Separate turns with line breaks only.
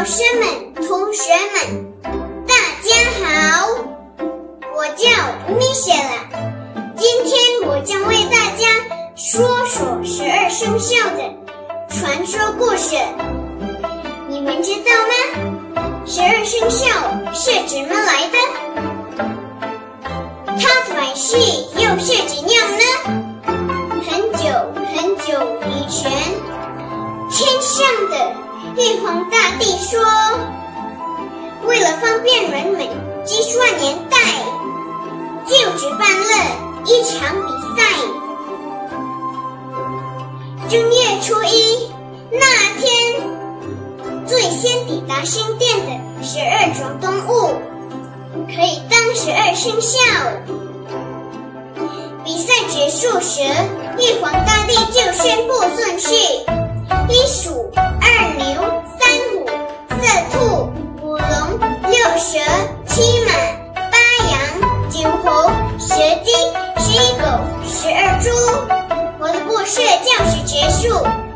老师们、同学们，大家好，我叫米雪拉。今天我将为大家说说十二生肖的传说故事。你们知道吗？十二生肖是怎么来的？它的来历又是怎样玉皇大帝说：“为了方便人们计算年代，就举办了一场比赛。正月初一那天，最先抵达星殿的十二种动物，可以当十二生肖。比赛结束时，玉皇大帝就宣布树。